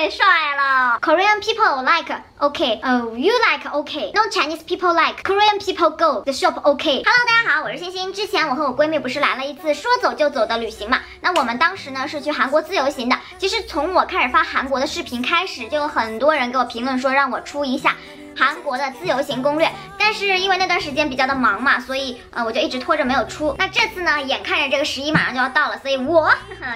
太帅了！Korean people like OK，哦，you like OK，No Chinese people like Korean people go the shop OK。Hello，大家好，我是欣欣。之前我和我闺蜜不是来了一次说走就走的旅行嘛？那我们当时呢是去韩国自由行的。其实从我开始发韩国的视频开始，就有很多人给我评论说让我出一下。韩国的自由行攻略，但是因为那段时间比较的忙嘛，所以呃我就一直拖着没有出。那这次呢，眼看着这个十一马上就要到了，所以我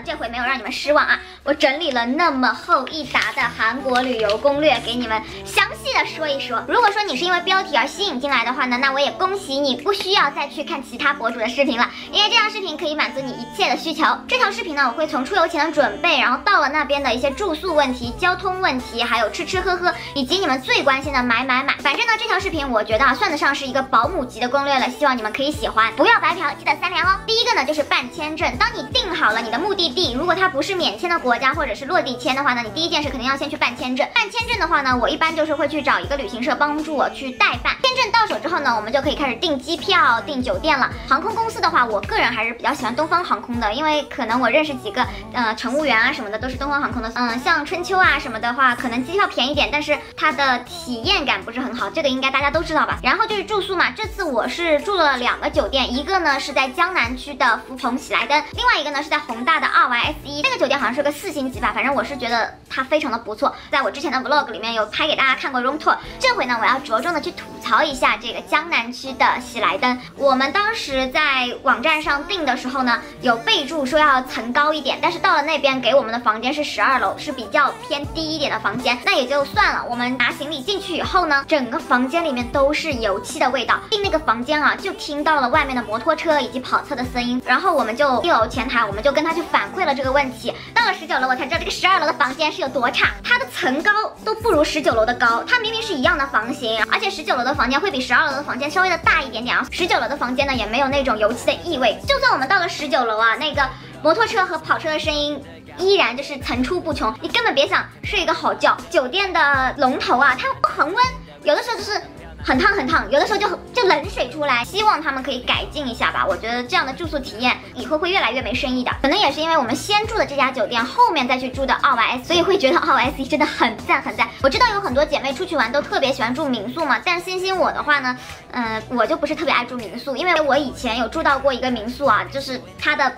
这回没有让你们失望啊！我整理了那么厚一沓的韩国旅游攻略给你们详细的说一说。如果说你是因为标题而吸引进来的话呢，那我也恭喜你，不需要再去看其他博主的视频了，因为这条视频可以满足你一切的需求。这条视频呢，我会从出游前的准备，然后到了那边的一些住宿问题、交通问题，还有吃吃喝喝，以及你们最关心的买买买，反正呢这。条视频我觉得啊，算得上是一个保姆级的攻略了，希望你们可以喜欢，不要白嫖，记得三连哦。第一个呢就是办签证，当你定好了你的目的地，如果它不是免签的国家或者是落地签的话呢，你第一件事肯定要先去办签证。办签证的话呢，我一般就是会去找一个旅行社帮助我去代办。签证到手之后呢，我们就可以开始订机票、订酒店了。航空公司的话，我个人还是比较喜欢东方航空的，因为可能我认识几个呃乘务员啊什么的都是东方航空的。嗯，像春秋啊什么的话，可能机票便宜点，但是它的体验感不是很好，这个应该大家都知道吧。然后就是住宿嘛，这次我是住了两个酒店，一个呢是在江南区的福朋喜来登，另外一个呢是在宏大的二 Y S 一。那个酒店好像是个四星级吧，反正我是觉得它非常的不错，在我之前的 Vlog 里面有拍给大家看过 room tour。这回呢，我要着重的去吐槽一下这个江南区的喜来登。我们当时在网站上订的时候呢，有备注说要层高一点，但是到了那边给我们的房间是十二楼，是比较偏低一点的房间，那也就算了。我们拿行李进去以后呢，整个房间里面都是。是油漆的味道。进那个房间啊，就听到了外面的摩托车以及跑车的声音。然后我们就一楼前台，我们就跟他去反馈了这个问题。到了十九楼，我才知道这个十二楼的房间是有多差，它的层高都不如十九楼的高。它明明是一样的房型，而且十九楼的房间会比十二楼的房间稍微的大一点点啊。十九楼的房间呢，也没有那种油漆的异味。就算我们到了十九楼啊，那个摩托车和跑车的声音依然就是层出不穷，你根本别想睡一个好觉。酒店的龙头啊，它不恒温，有的时候就是。很烫很烫，有的时候就就冷水出来，希望他们可以改进一下吧。我觉得这样的住宿体验以后会越来越没生意的。可能也是因为我们先住的这家酒店，后面再去住的奥 Y S，所以会觉得奥 Y S 真的很赞很赞。我知道有很多姐妹出去玩都特别喜欢住民宿嘛，但星星我的话呢，嗯，我就不是特别爱住民宿，因为我以前有住到过一个民宿啊，就是它的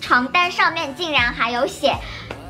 床单上面竟然还有写。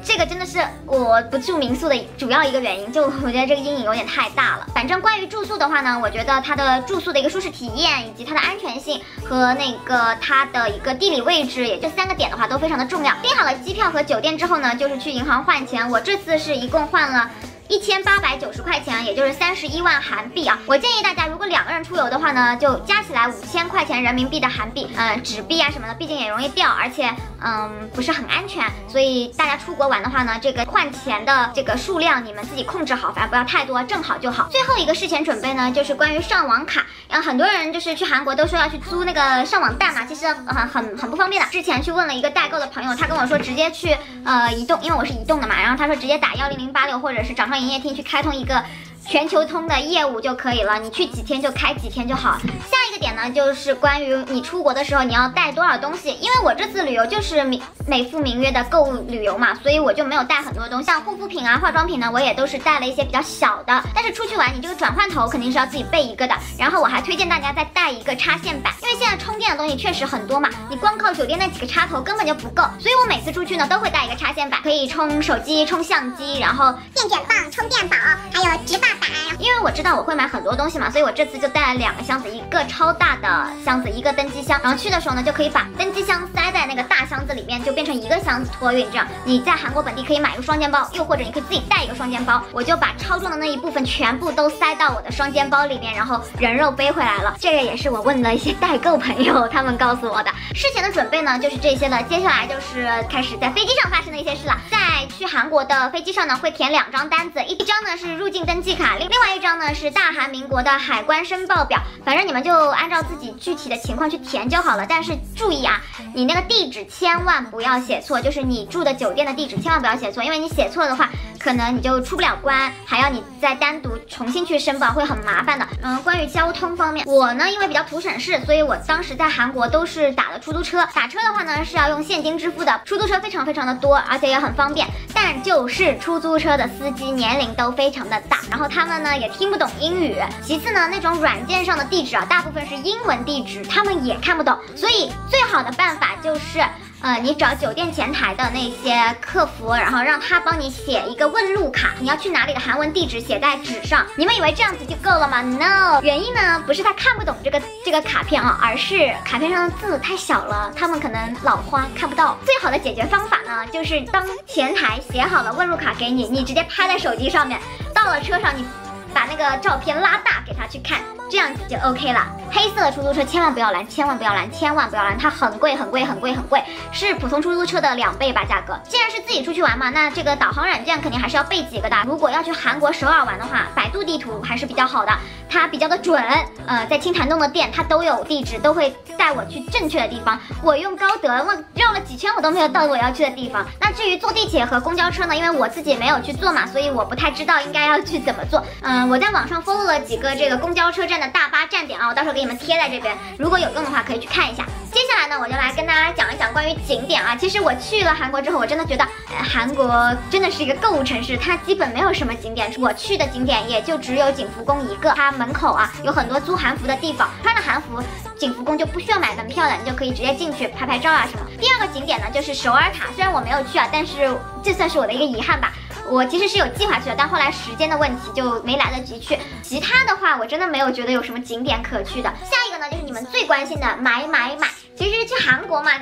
这个真的是我不住民宿的主要一个原因，就我觉得这个阴影有点太大了。反正关于住宿的话呢，我觉得它的住宿的一个舒适体验，以及它的安全性和那个它的一个地理位置，也这三个点的话都非常的重要。订好了机票和酒店之后呢，就是去银行换钱。我这次是一共换了。一千八百九十块钱，也就是三十一万韩币啊！我建议大家，如果两个人出游的话呢，就加起来五千块钱人民币的韩币，嗯，纸币啊什么的，毕竟也容易掉，而且嗯不是很安全，所以大家出国玩的话呢，这个换钱的这个数量你们自己控制好，反正不要太多，正好就好。最后一个事前准备呢，就是关于上网卡，然后很多人就是去韩国都说要去租那个上网蛋嘛，其实很很很不方便的。之前去问了一个代购的朋友，他跟我说直接去呃移动，因为我是移动的嘛，然后他说直接打幺零零八六或者是掌上。营业厅去开通一个。全球通的业务就可以了，你去几天就开几天就好。下一个点呢，就是关于你出国的时候你要带多少东西。因为我这次旅游就是美美富名曰的购物旅游嘛，所以我就没有带很多东西，像护肤品啊、化妆品呢，我也都是带了一些比较小的。但是出去玩，你这个转换头肯定是要自己备一个的。然后我还推荐大家再带一个插线板，因为现在充电的东西确实很多嘛，你光靠酒店那几个插头根本就不够。所以我每次出去呢，都会带一个插线板，可以充手机、充相机，然后电卷棒、充电宝，还有直发。因为我知道我会买很多东西嘛，所以我这次就带了两个箱子，一个超大的箱子，一个登机箱。然后去的时候呢，就可以把登机箱塞在那个大箱子里面，就变成一个箱子托运。这样你在韩国本地可以买一个双肩包，又或者你可以自己带一个双肩包。我就把超重的那一部分全部都塞到我的双肩包里面，然后人肉背回来了。这个也是我问了一些代购朋友，他们告诉我的。事前的准备呢，就是这些了。接下来就是开始在飞机上发生的一些事了。在去韩国的飞机上呢，会填两张单子，一张呢是入境登记卡，另另外。一张呢是大韩民国的海关申报表，反正你们就按照自己具体的情况去填就好了。但是注意啊，你那个地址千万不要写错，就是你住的酒店的地址千万不要写错，因为你写错的话。可能你就出不了关，还要你再单独重新去申报，会很麻烦的。嗯，关于交通方面，我呢因为比较图省事，所以我当时在韩国都是打的出租车。打车的话呢是要用现金支付的，出租车非常非常的多，而且也很方便。但就是出租车的司机年龄都非常的大，然后他们呢也听不懂英语。其次呢，那种软件上的地址啊，大部分是英文地址，他们也看不懂。所以最好的办法就是。呃，你找酒店前台的那些客服，然后让他帮你写一个问路卡，你要去哪里的韩文地址写在纸上。你们以为这样子就够了吗？No，原因呢不是他看不懂这个这个卡片啊，而是卡片上的字太小了，他们可能老花看不到。最好的解决方法呢，就是当前台写好了问路卡给你，你直接拍在手机上面，到了车上你。把那个照片拉大给他去看，这样子就 OK 了。黑色的出租车千万不要拦，千万不要拦，千万不要拦，它很贵很贵很贵很贵，是普通出租车的两倍吧价格。既然是自己出去玩嘛，那这个导航软件肯定还是要备几个的。如果要去韩国首尔玩的话，百度地图还是比较好的。它比较的准，呃，在青潭洞的店它都有地址，都会带我去正确的地方。我用高德，问绕了几圈我都没有到我要去的地方。那至于坐地铁和公交车呢？因为我自己没有去坐嘛，所以我不太知道应该要去怎么做。嗯，我在网上 follow 了几个这个公交车站的大巴站点啊，我到时候给你们贴在这边，如果有用的话可以去看一下。接下来呢，我就来跟大家讲一讲关于景点啊。其实我去了韩国之后，我真的觉得，韩国真的是一个购物城市，它基本没有什么景点。我去的景点也就只有景福宫一个，它门口啊有很多租韩服的地方，穿了韩服，景福宫就不需要买门票了，你就可以直接进去拍拍照啊什么。第二个景点呢就是首尔塔，虽然我没有去啊，但是这算是我的一个遗憾吧。我其实是有计划去的，但后来时间的问题就没来得及去。其他的话，我真的没有觉得有什么景点可去的。下一个呢就是你们最关心的买买买。其实去韩国嘛。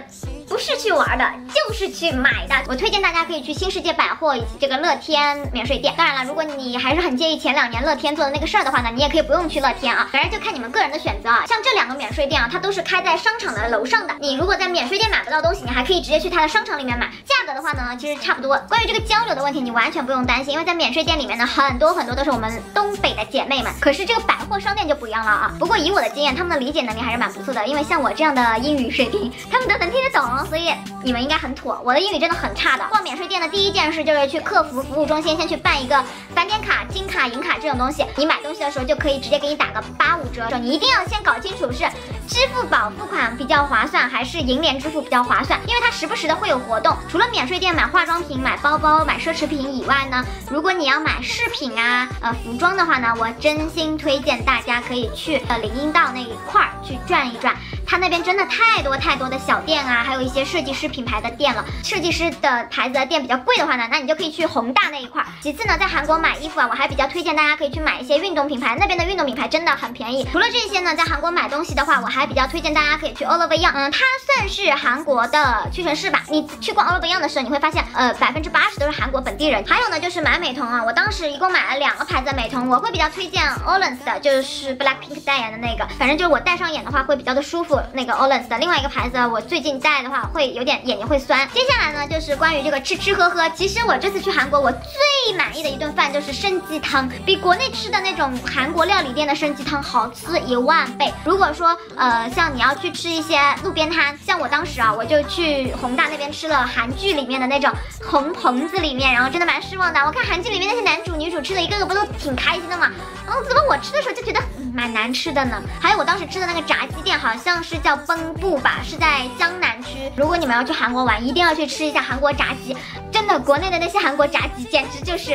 不是去玩的，就是去买的。我推荐大家可以去新世界百货以及这个乐天免税店。当然了，如果你还是很介意前两年乐天做的那个事儿的话呢，你也可以不用去乐天啊，反正就看你们个人的选择啊。像这两个免税店啊，它都是开在商场的楼上的。你如果在免税店买不到东西，你还可以直接去它的商场里面买。格的话呢，其实差不多。关于这个交流的问题，你完全不用担心，因为在免税店里面呢，很多很多都是我们东北的姐妹们。可是这个百货商店就不一样了啊。不过以我的经验，他们的理解能力还是蛮不错的，因为像我这样的英语水平，他们都能听得懂，所以你们。应该很妥，我的英语真的很差的。逛免税店的第一件事就是去客服服务中心先去办一个返点卡、金卡、银卡这种东西，你买东西的时候就可以直接给你打个八五折。你一定要先搞清楚是支付宝付款比较划算，还是银联支付比较划算，因为它时不时的会有活动。除了免免税店买化妆品、买包包、买奢侈品以外呢，如果你要买饰品啊、呃服装的话呢，我真心推荐大家可以去呃林荫道那一块儿去转一转。它那边真的太多太多的小店啊，还有一些设计师品牌的店了。设计师的牌子的店比较贵的话呢，那你就可以去宏大那一块。其次呢，在韩国买衣服啊，我还比较推荐大家可以去买一些运动品牌，那边的运动品牌真的很便宜。除了这些呢，在韩国买东西的话，我还比较推荐大家可以去 Olive Young，嗯，它算是韩国的屈臣氏吧。你去逛 Olive Young 的时候，你会发现，呃，百分之八十都是韩国本地人。还有呢，就是买美瞳啊，我当时一共买了两个牌子的美瞳，我会比较推荐 Olens 的，就是 Black Pink 代言的那个，反正就是我戴上眼的话会比较的舒服，那个 Olens 的。另外一个牌子，我最近戴的话会有点眼睛会酸。接下来呢，就是关于这个吃吃喝喝。其实我这次去韩国，我最最满意的一顿饭就是参鸡汤，比国内吃的那种韩国料理店的参鸡汤好吃一万倍。如果说呃，像你要去吃一些路边摊，像我当时啊，我就去宏大那边吃了韩剧里面的那种红棚子里面，然后真的蛮失望的。我看韩剧里面那些男主女主吃的一个个不都挺开心的吗？嗯，怎么我吃的时候就觉得蛮难吃的呢？还有我当时吃的那个炸鸡店，好像是叫崩布吧，是在江南区。如果你们要去韩国玩，一定要去吃一下韩国炸鸡，真的，国内的那些韩国炸鸡简直就是。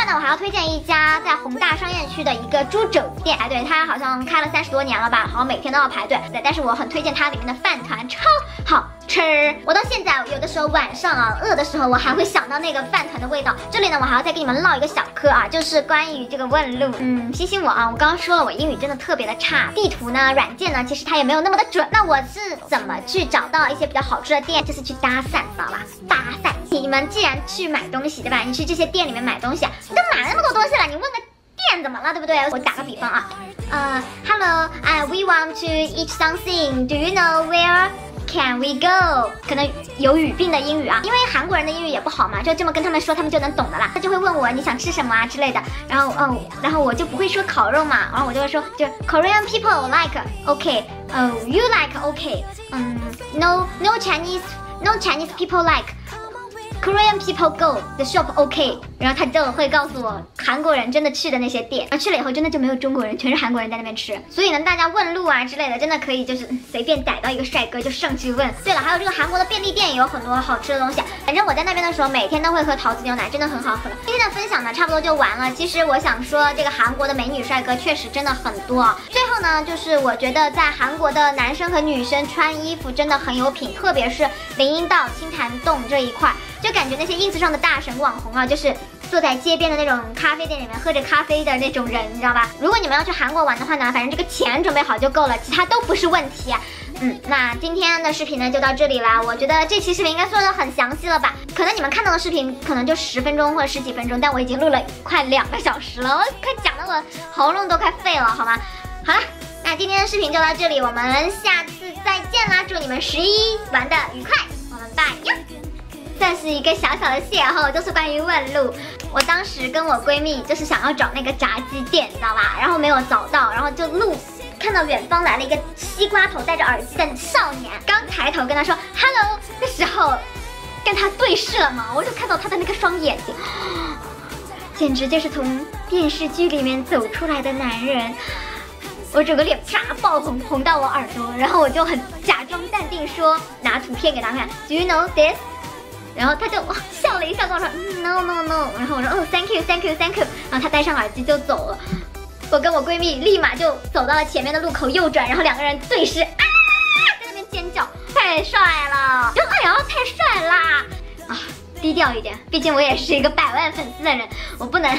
另外呢，我还要推荐一家在宏大商业区的一个猪肘店，排队，它好像开了三十多年了吧，好像每天都要排队。对，但是我很推荐它里面的饭团，超好。吃，我到现在有的时候晚上啊饿的时候，我还会想到那个饭团的味道。这里呢，我还要再给你们唠一个小嗑啊，就是关于这个问路。嗯，星星我啊，我刚刚说了我英语真的特别的差，地图呢软件呢其实它也没有那么的准。那我是怎么去找到一些比较好吃的店？就是去搭讪，知道吧？搭讪。你们既然去买东西对吧？你去这些店里面买东西，你都买了那么多东西了，你问个店怎么了，对不对？我打个比方啊，呃，Hello，I we want to eat something. Do you know where? Can we go？可能有语病的英语啊，因为韩国人的英语也不好嘛，就这么跟他们说，他们就能懂的啦。他就会问我你想吃什么啊之类的，然后哦，然后我就不会说烤肉嘛，然后我就会说就 Korean people like OK，哦 you like OK，嗯 no no Chinese no Chinese people like。Korean people go the shop OK，然后他就会告诉我韩国人真的去的那些店，然后去了以后真的就没有中国人，全是韩国人在那边吃。所以呢，大家问路啊之类的，真的可以就是随便逮到一个帅哥就上去问。对了，还有这个韩国的便利店也有很多好吃的东西。反正我在那边的时候，每天都会喝桃子牛奶，真的很好喝。今天的分享呢，差不多就完了。其实我想说，这个韩国的美女帅哥确实真的很多。最后呢，就是我觉得在韩国的男生和女生穿衣服真的很有品，特别是林荫道、青潭洞这一块。就感觉那些 ins 上的大神网红啊，就是坐在街边的那种咖啡店里面喝着咖啡的那种人，你知道吧？如果你们要去韩国玩的话呢，反正这个钱准备好就够了，其他都不是问题。嗯，那今天的视频呢就到这里啦。我觉得这期视频应该说的很详细了吧？可能你们看到的视频可能就十分钟或者十几分钟，但我已经录了快两个小时了，我快讲的我喉咙都快废了，好吗？好了，那今天的视频就到这里，我们下次再见啦！祝你们十一玩的愉快，我们拜呀！算是一个小小的邂逅，就是关于问路。我当时跟我闺蜜就是想要找那个炸鸡店，你知道吧？然后没有找到，然后就路看到远方来了一个西瓜头戴着耳机的少年，刚抬头跟他说 hello 的时候，跟他对视了嘛，我就看到他的那个双眼睛，简直就是从电视剧里面走出来的男人。我整个脸啪爆红，红到我耳朵，然后我就很假装淡定说，拿图片给他看，Do you know this？然后他就笑了一笑，跟我说，no no no。然后我说，哦，thank you thank you thank you。然后他戴上耳机就走了。我跟我闺蜜立马就走到了前面的路口，右转，然后两个人对视，啊，在那边尖叫，太帅了！就哎呀，太帅啦！啊，低调一点，毕竟我也是一个百万粉丝的人，我不能，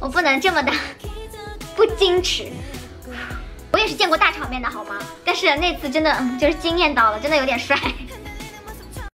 我不能这么的不矜持。我也是见过大场面的好吗？但是那次真的，嗯，就是惊艳到了，真的有点帅。